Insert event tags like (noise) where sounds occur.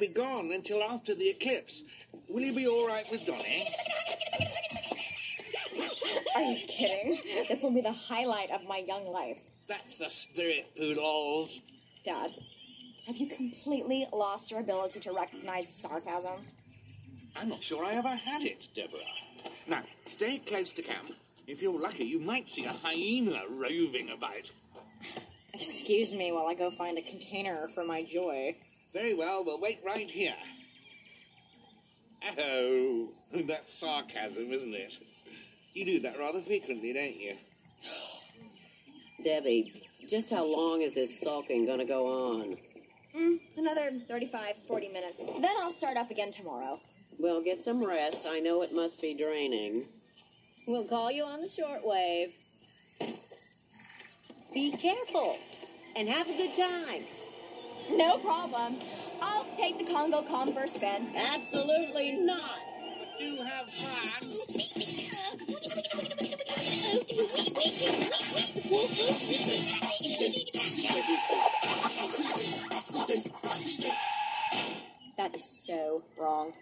until after the eclipse. Will you be all right with Donny? Are you kidding? This will be the highlight of my young life. That's the spirit, Poodles. Dad, have you completely lost your ability to recognize sarcasm? I'm not sure I ever had it, Deborah. Now, stay close to camp. If you're lucky, you might see a hyena roving about. Excuse me while I go find a container for my joy. Very well, we'll wait right here. Oh, (laughs) that's sarcasm, isn't it? You do that rather frequently, don't you? (gasps) Debbie, just how long is this sulking gonna go on? Mm, another 35, 40 minutes. Then I'll start up again tomorrow. Well, get some rest. I know it must be draining. We'll call you on the shortwave. Be careful and have a good time. No problem. I'll take the Congo Converse spin. Absolutely not. But do have fun. That is so wrong.